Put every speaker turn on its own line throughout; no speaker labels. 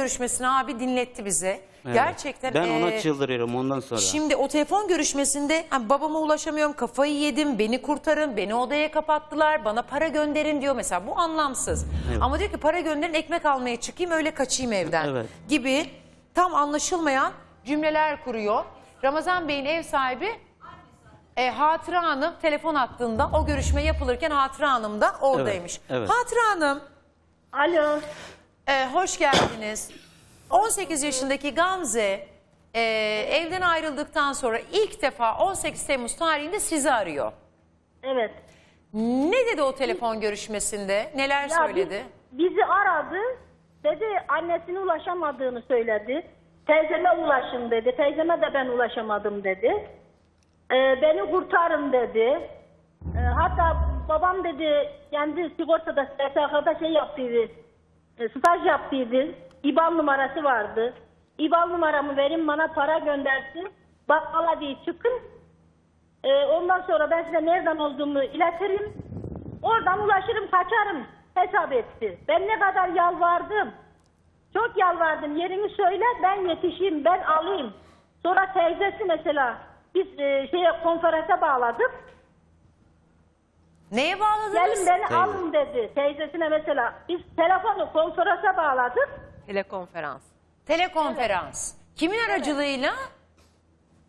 görüşmesini abi dinletti bize.
Evet.
Gerçekten
Ben ona
eee,
çıldırıyorum ondan sonra.
Şimdi o telefon görüşmesinde "Ha, babama ulaşamıyorum kafayı yedim beni kurtarın beni odaya kapattılar bana para gönderin diyor mesela bu anlamsız.
Evet.
Ama diyor ki para gönderin ekmek almaya çıkayım öyle kaçayım evden
Evet.
gibi tam anlaşılmayan cümleler kuruyor. Ramazan Bey'in ev sahibi e, Hatıra Hanım telefon attığında o görüşme yapılırken Hatıra Hanım da oradaymış.
Evet, evet.
Hatıra Hanım
Alo.
E, hoş geldiniz. 18 yaşındaki Gamze e, evden ayrıldıktan sonra ilk defa 18 Temmuz tarihinde sizi arıyor.
Evet.
Ne dedi o telefon görüşmesinde? Neler
Ya
söyledi?
biz- bizi aradı. Dedi annesine ulaşamadığını söyledi. Teyzeme ulaşın dedi. Teyzeme de ben ulaşamadım dedi. Ee, beni kurtarın dedi. Ee, hatta babam dedi kendi sigortada SSK'da şey yaptıydı. E, staj yaptıydı. İBAN numarası vardı. İBAN numaramı verin bana para göndersin. Bakkala diye çıkın. Ee, ondan sonra ben size nereden olduğumu iletirim. Oradan ulaşırım kaçarım hesap etti. Ben ne kadar yalvardım. Çok yalvardım. Yerini söyle ben yetişeyim ben alayım. Sonra teyzesi mesela biz e, şeye konferansa bağladık.
Neye bağladınız?
Gelin beni
Teyze.
alın dedi. Teyzesine mesela biz telefonu konferansa bağladık.
Telekonferans.
Telekonferans. Kimin aracılığıyla?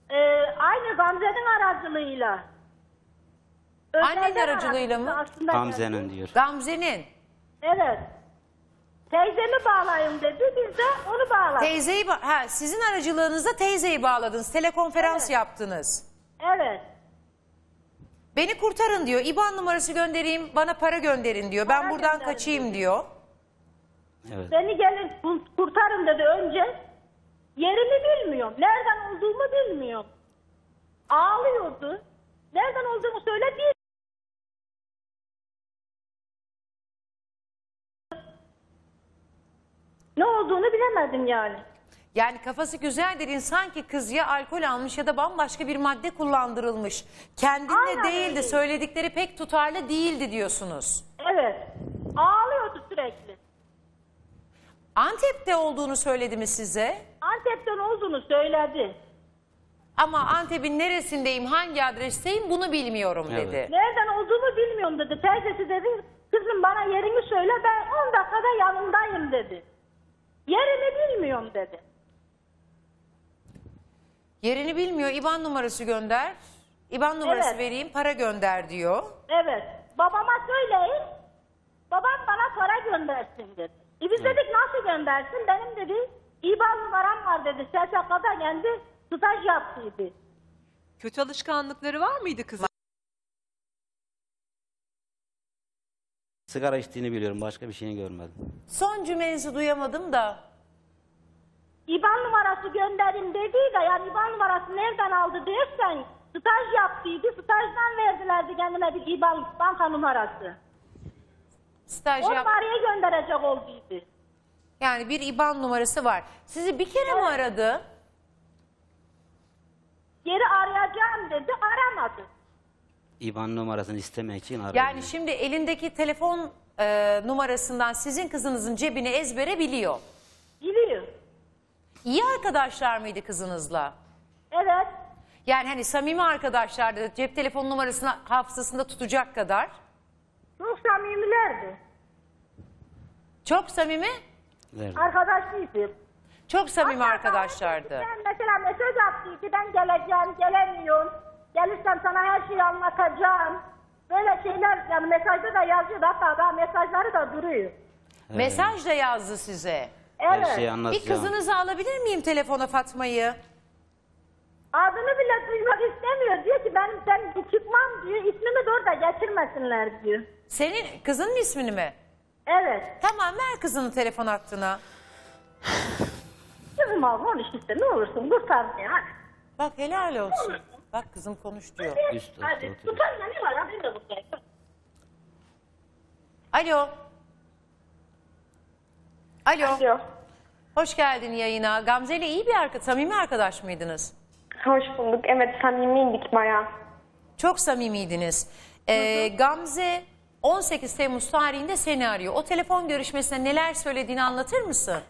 Ee, aynı Gamze'nin aracılığıyla.
Annenin
Özelden
aracılığıyla mı?
aslında
Gamze'nin
geldi.
diyor.
Gamze'nin.
Evet. Teyzemi bağlayın dedi. Biz de onu bağladık.
Teyzeyi ba- ha, sizin aracılığınızla teyzeyi bağladınız. Telekonferans
Evet.
yaptınız.
Evet.
Beni kurtarın diyor. İban numarası göndereyim, bana para gönderin diyor. Ben
Para
buradan
gönderin
kaçayım diyor.
Evet.
Beni gelin kur- kurtarın dedi önce. Yerimi bilmiyorum. Nereden olduğumu bilmiyorum. Ağlıyordu. Nereden olduğunu söyledi. Ne olduğunu bilemedim yani.
Yani kafası güzeldir insan ki kız ya alkol almış ya da bambaşka bir madde kullandırılmış. Kendinde
Aynen
değildi,
öyle.
söyledikleri pek tutarlı değildi diyorsunuz.
Evet. Ağlıyordu sürekli.
Antep'te olduğunu söyledi mi size?
Antep'ten olduğunu söyledi.
Ama Antep'in neresindeyim, hangi adresteyim bunu bilmiyorum
Evet.
dedi.
Nereden olduğumu bilmiyorum dedi. Teyzesi dedi kızım bana yerini söyle ben 10 dakikada yanındayım dedi. Yerini bilmiyorum dedi.
Yerini bilmiyor, İban numarası gönder. İban numarası
Evet.
vereyim, para gönder diyor.
Evet. Babama söyleyin. Babam bana para göndersin dedi. E biz dedik nasıl göndersin? Benim dedi İBAN numaram var dedi. SSK'da kendi staj yaptıydı.
Kötü alışkanlıkları var mıydı kızın?
Sigara içtiğini biliyorum. Başka bir şeyini görmedim.
Son cümlenizi duyamadım da.
İBAN numarası gönderin dedi de yani İBAN numarası nereden aldı dersen staj yaptıydı. Stajdan verdilerdi kendine bir İBAN banka numarası.
Staj
O
yap-
numaraya gönderecek olduydu.
Yani bir İban numarası var. Sizi bir kere mi aradı?
Geri arayacağım dedi aramadı.
İban numarasını istemek için aradım.
Yani şimdi elindeki telefon e, numarasından sizin kızınızın cebini ezbere. Biliyor. İyi arkadaşlar mıydı kızınızla?
Evet.
Yani hani samimi arkadaşlardı cep telefon numarasını hafızasında tutacak kadar.
Çok samimilerdi.
Çok samimi,
Verdim.
Arkadaşlıydı.
çok samimi
Hatta
arkadaşlardı.
Ben mesela mesaj attıydı. Ben geleceğim, gelemiyorum. Gelirsem sana her şeyi anlatacağım. Böyle şeyler yani mesajda da yazıyordu. Hatta daha mesajları da duruyor.
Mesaj da yazdı size.
Evet.
Her şeyi
Bir
anlatacağım.
kızınızı alabilir miyim telefona Fatma'yı?
Adını bile duymak istemiyor. Diyor ki ben sen çıkmam diyor. İsmimi de orada getirmesinler diyor.
Senin kızının ismini mi?
Evet.
Tamam ver kızını telefon hattına.
Kızım al konuş işte ne olursun kurtar beni hadi.
Bak helal olsun. Bak kızım konuş diyor.
Üst üste
Hadi
oturuyor.
tutar ya ne var ben de buradayım.
Alo. Alo.
Alo.
Hoş geldin yayına. Gamze ile iyi bir arkadaş, samimi arkadaş mıydınız?
Hoş bulduk. Evet samimiydik bayağı.
Çok samimiydiniz. Ee, Gamze 18 Temmuz tarihinde seni arıyor. O telefon görüşmesinde neler söylediğini anlatır mısın?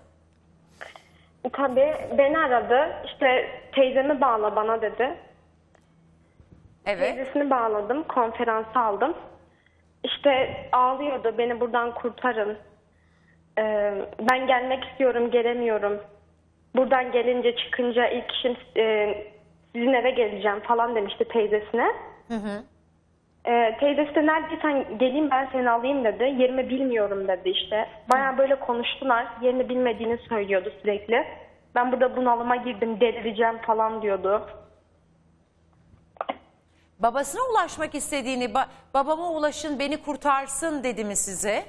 Tabii beni aradı. İşte teyzemi bağla bana dedi.
Evet.
Teyzesini bağladım. Konferansı aldım. İşte ağlıyordu. Beni buradan kurtarın. Ee, ben gelmek istiyorum. Gelemiyorum. Buradan gelince çıkınca ilk işim e, sizin eve geleceğim falan demişti teyzesine. Ee, teyzesi de neredeysen geleyim ben seni alayım dedi. Yerimi bilmiyorum dedi işte. Baya böyle konuştular. Yerini bilmediğini söylüyordu sürekli. Ben burada bunalıma girdim delireceğim falan diyordu.
Babasına ulaşmak istediğini, ba- babama ulaşın beni kurtarsın dedi mi size?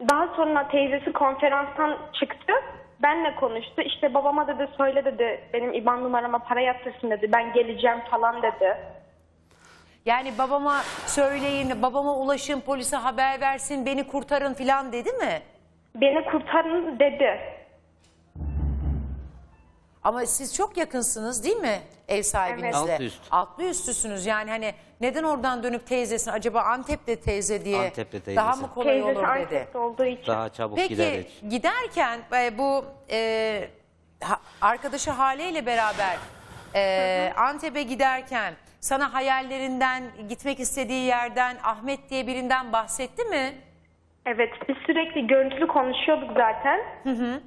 Daha sonra teyzesi konferanstan çıktı. Benle konuştu. İşte babama dedi söyle dedi benim IBAN numarama para yatırsın dedi. Ben geleceğim falan dedi.
Yani babama söyleyin, babama ulaşın, polise haber versin, beni kurtarın filan dedi mi?
Beni kurtarın dedi.
Ama siz çok yakınsınız değil mi ev sahibinizle?
Evet. Altlı üst.
Altlı üstüsünüz yani hani neden oradan dönüp teyzesine acaba Antep'te teyze diye
Antep'te teyzesi.
daha mı kolay
Teyzesi
olur dedi.
Antep'te olduğu için.
Daha çabuk gider.
Peki giderken e, bu e, ha- arkadaşı Hale ile beraber e, Antep'e giderken sana hayallerinden gitmek istediği yerden Ahmet diye birinden bahsetti mi?
Evet biz sürekli görüntülü konuşuyorduk zaten.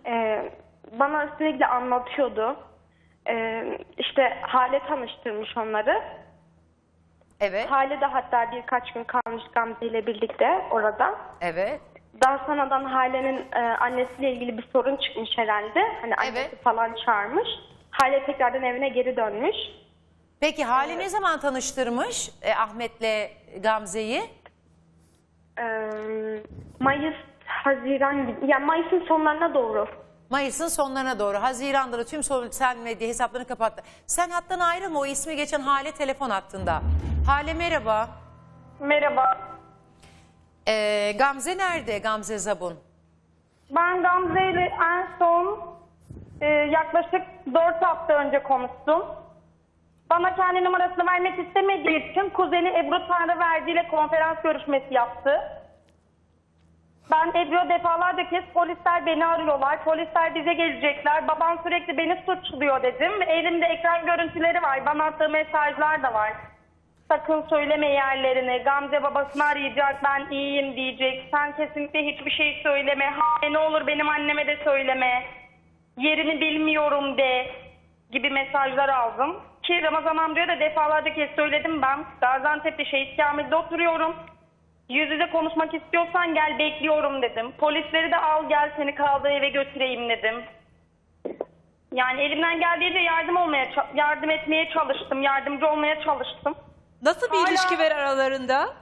Ee, bana sürekli anlatıyordu. Ee, işte Hale tanıştırmış onları.
Evet.
Hale de hatta birkaç gün kalmış Gamze ile birlikte orada.
Evet.
Daha sonradan Hale'nin e, annesiyle ilgili bir sorun çıkmış herhalde. Hani annesi
Evet.
falan çağırmış. Hale tekrardan evine geri dönmüş.
Peki Hale ne zaman tanıştırmış e, Ahmet'le Gamze'yi?
Ee, Mayıs, Haziran gibi. Yani Mayıs'ın sonlarına doğru.
Mayıs'ın sonlarına doğru. Haziran'da da tüm sosyal medya hesaplarını kapattı. Sen hattan ayrılma o ismi geçen Hale telefon hattında. Hale merhaba.
Merhaba.
Ee, Gamze nerede Gamze Zabun?
Ben Gamze ile en son e, yaklaşık 4 hafta önce konuştum. Bana kendi numarasını vermek istemediği için kuzeni Ebru Tanrı verdiğiyle konferans görüşmesi yaptı. Ben Ebru'ya defalarca kez polisler beni arıyorlar, polisler bize gelecekler, babam sürekli beni suçluyor dedim. Elimde ekran görüntüleri var, bana attığı mesajlar da var. Sakın söyleme yerlerini, Gamze babasını arayacak, ben iyiyim diyecek. Sen kesinlikle hiçbir şey söyleme, ha, ne olur benim anneme de söyleme. Yerini bilmiyorum de gibi mesajlar aldım. Ki Ramazan amcaya da defalarca kez söyledim ben. Gaziantep'te şehit Kamil'de oturuyorum. Yüz yüze konuşmak istiyorsan gel bekliyorum dedim. Polisleri de al gel seni kaldığı eve götüreyim dedim. Yani elimden geldiğince yardım olmaya yardım etmeye çalıştım. Yardımcı olmaya çalıştım.
Nasıl bir
Hala-
ilişki var aralarında?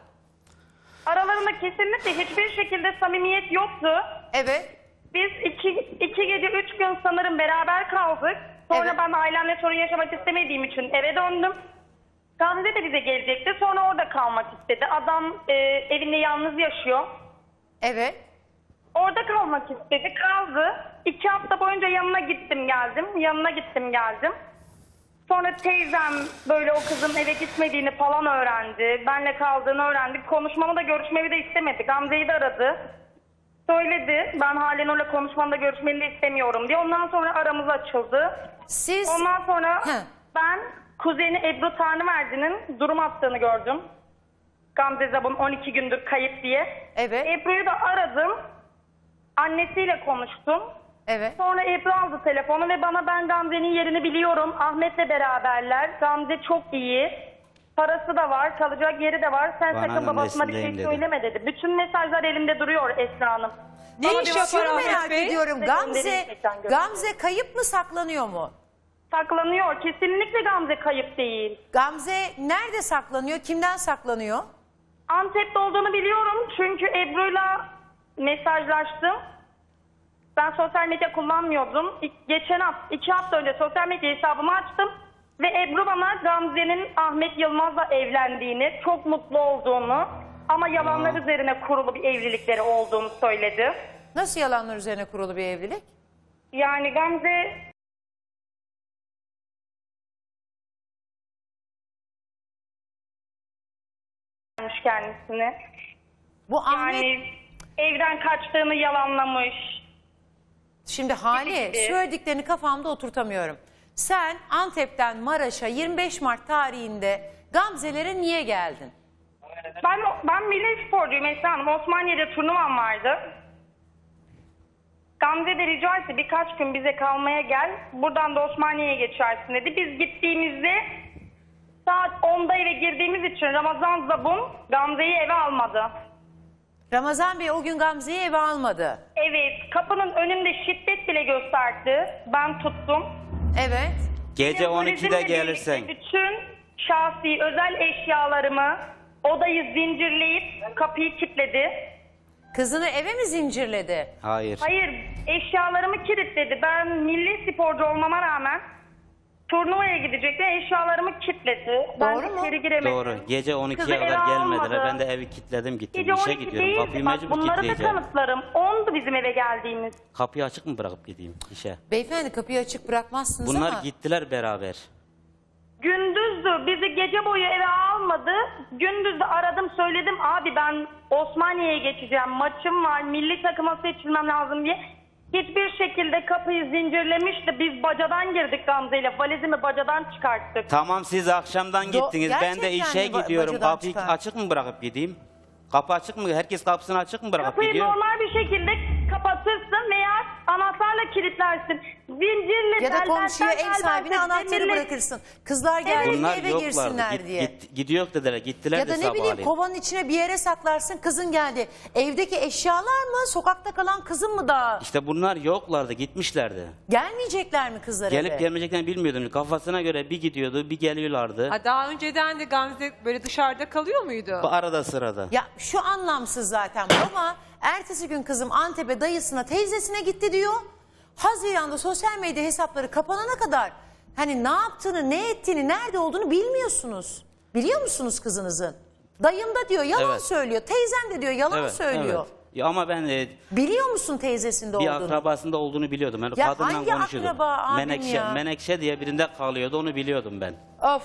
Aralarında kesinlikle hiçbir şekilde samimiyet yoktu.
Evet.
Biz iki, iki gece üç gün sanırım beraber kaldık. Sonra
Evet.
ben ailemle sorun yaşamak istemediğim için eve döndüm. Gamze de bize gelecekti. Sonra orada kalmak istedi. Adam e, evinde yalnız yaşıyor.
Evet.
Orada kalmak istedi. Kaldı. İki hafta boyunca yanına gittim geldim. Yanına gittim geldim. Sonra teyzem böyle o kızın eve gitmediğini falan öğrendi. Benle kaldığını öğrendik. Konuşmamı da görüşmemi de istemedi. Gamze'yi de aradı. Söyledi. Ben halen onunla konuşmamı da görüşmeni de istemiyorum diye. Ondan sonra aramız açıldı.
Siz
Ondan sonra
Hı.
ben kuzeni Ebru Tanrıverdi'nin durum attığını gördüm. Gamze Zabun 12 gündür kayıp diye.
Evet.
Ebru'yu da aradım. Annesiyle konuştum.
Evet.
Sonra Ebru aldı telefonu ve bana ben Gamze'nin yerini biliyorum. Ahmet'le beraberler. Gamze çok iyi. Parası da var, kalacak yeri de var. Sen
Bana
sakın babasına bir şey
dönmesindeyim dedi.
söyleme dedi. Bütün mesajlar elimde duruyor Esra Hanım.
Ne
Bana
iş
bir
yapar
Şunu
bakar-
Ahmet
merak
Bey?
ediyorum. Gamze. Gamze kayıp mı saklanıyor mu?
Saklanıyor. Kesinlikle Gamze kayıp değil.
Gamze nerede saklanıyor? Kimden saklanıyor?
Antep'te olduğunu biliyorum çünkü Ebru'yla mesajlaştım. Ben sosyal medya kullanmıyordum. İ- Geçen hafta, iki hafta önce sosyal medya hesabımı açtım. Ve Ebru bana Gamze'nin Ahmet Yılmaz'la evlendiğini, çok mutlu olduğunu ama yalanlar üzerine kurulu bir evlilikleri olduğunu söyledi.
Nasıl yalanlar üzerine kurulu bir evlilik?
Yani Gamze kendisini.
Bu Ahmet
Yani evden kaçtığını yalanlamış.
Şimdi Hale
gibi.
söylediklerini kafamda oturtamıyorum. Sen Antep'ten Maraş'a 25 Mart tarihinde Gamze'lere niye geldin?
Ben ben milli sporcuyum Esra Hanım. Osmaniye'de turnuvam vardı. Gamze de rica etti birkaç gün bize kalmaya gel. Buradan da Osmaniye'ye geçersin dedi. Biz gittiğimizde saat 10'da eve girdiğimiz için Ramazan Zabun Gamze'yi eve almadı.
Ramazan Bey o gün Gamze'yi eve almadı.
Evet kapının önünde şiddet bile gösterdi. Ben tuttum.
Evet.
Gece
Benim
12'de
turizmle
gelirsen.
Bütün şahsi özel eşyalarımı odayı zincirleyip kapıyı kilitledi.
Kızını eve mi zincirledi?
Hayır.
Hayır eşyalarımı kilitledi. Ben milli sporcu olmama rağmen turnuvaya gidecektim. Eşyalarımı kilitledi. ben
Doğru mu?
içeri giremedim.
Doğru. Gece
Kızı
12'ye
eve
kadar gelmediler.
almadı.
Ben de evi kilitledim gittim.
Gece
İşe
12
gidiyorum.
değil.
Kapıyı
Bak
mecbur
bunları da
kilitleyeceğim.
kanıtlarım. 10'du bizim eve geldiğimiz.
Kapıyı açık mı bırakıp gideyim işe?
Beyefendi kapıyı açık bırakmazsınız
Bunlar
ama.
gittiler beraber.
Gündüzdü. Bizi gece boyu eve almadı. Gündüz de aradım söyledim. Abi ben Osmaniye'ye geçeceğim. Maçım var. Milli takıma seçilmem lazım diye. Hiçbir şekilde kapıyı zincirlemişti. Biz bacadan girdik Gamze ile. Valizimi bacadan çıkarttık.
Tamam siz akşamdan gittiniz. Ben de
gerçekten
işe
mi ba-
gidiyorum.
bacadan
Kapıyı
çıkar?
açık mı bırakıp gideyim? Kapı açık mı? Herkes kapısını açık mı bırakıp
Kapıyı
gidiyor?
normal bir şekilde kapatırsın veya anahtarla kilitlersin. Zincirli
Ya da komşuya ev sahibine anahtarı bırakırsın. Kızlar geldiğinde
Bunlar
eve
yoklardı.
girsinler
Git,
diye.
git- gidiyor dediler. Gittiler
Ya
de
da ne bileyim
sabahleyin.
kovanın içine bir yere saklarsın kızın geldi. Evdeki eşyalar mı sokakta kalan kızın mı da
İşte bunlar yoklardı. Gitmişlerdi.
gelmeyecekler mi kızlar eve?
Gelip gelmeyeceklerini bilmiyordum. Kafasına göre bir gidiyordu, bir geliyorlardı.
Ha, daha önceden de Gamze böyle dışarıda kalıyor muydu?
Bu arada sırada.
Ya şu anlamsız zaten baba ertesi gün kızım Antep'e dayısına teyzesine gitti diyor. Haziran'da sosyal medya hesapları kapanana kadar hani ne yaptığını ne ettiğini nerede olduğunu bilmiyorsunuz. Biliyor musunuz kızınızın? Dayım da diyor yalan
Evet.
söylüyor. Teyzem de diyor yalan
Evet,
söylüyor.
evet. Ya ama ben e,
Biliyor musun teyzesinde
bir
olduğunu?
akrabasında olduğunu biliyordum. Ben
Ya
kadınla
hangi
konuşuyordum.
akraba abim
Menekşe,
ya?
Menekşe diye birinde kalıyordu onu biliyordum ben.
Of